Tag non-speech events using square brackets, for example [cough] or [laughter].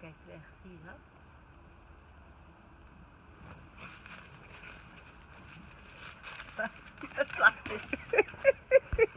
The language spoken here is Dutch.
kijk weg, zie je dat? [laughs] Dat slaat